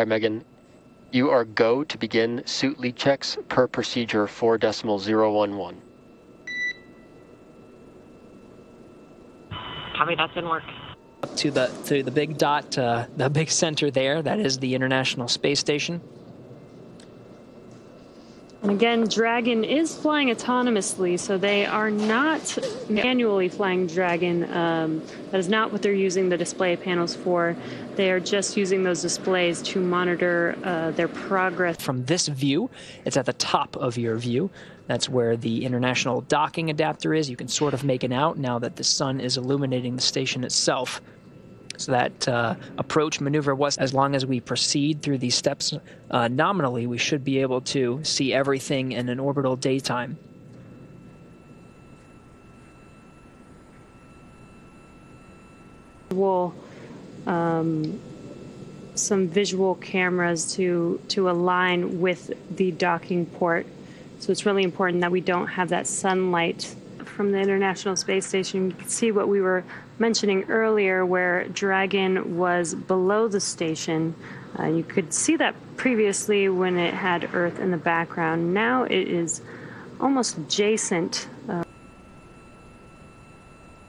right, Megan. You are go to begin suit leak checks per procedure 4 decimal 011. Copy, that didn't work. Up to the to the big dot, uh, the big center there. That is the International Space Station. And again, Dragon is flying autonomously, so they are not manually flying Dragon. Um, that is not what they're using the display panels for. They are just using those displays to monitor uh, their progress. From this view, it's at the top of your view. That's where the international docking adapter is. You can sort of make it out now that the sun is illuminating the station itself. So that uh, approach maneuver was as long as we proceed through these steps uh, nominally, we should be able to see everything in an orbital daytime. Visual, um, some visual cameras to to align with the docking port. So it's really important that we don't have that sunlight from the International Space Station. You can see what we were mentioning earlier, where Dragon was below the station. Uh, you could see that previously when it had Earth in the background. Now it is almost adjacent. Uh,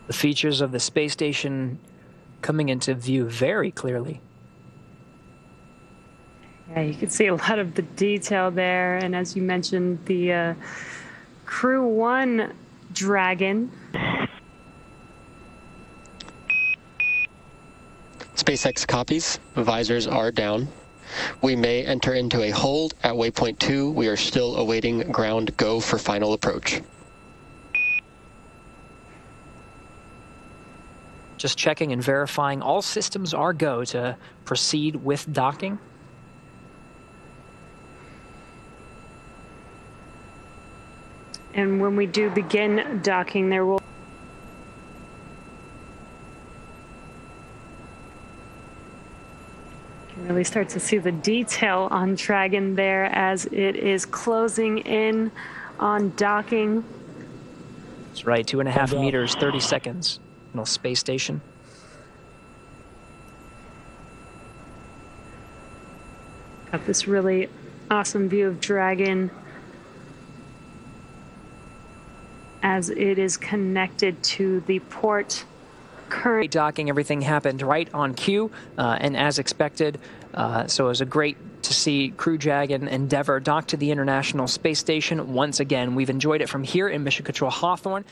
the features of the space station coming into view very clearly. Yeah, you can see a lot of the detail there. And as you mentioned, the uh, Crew 1 Dragon. SpaceX copies. Visors are down. We may enter into a hold at waypoint 2. We are still awaiting ground go for final approach. Just checking and verifying all systems are go to proceed with docking. And when we do begin docking, there will really start to see the detail on Dragon there as it is closing in on docking. That's right, two and a half meters, 30 seconds. Little space station. Got this really awesome view of Dragon as it is connected to the port current. Docking, everything happened right on cue uh, and as expected. Uh, so it was a great to see Crew Dragon Endeavour dock to the International Space Station once again. We've enjoyed it from here in Mission Control Hawthorne.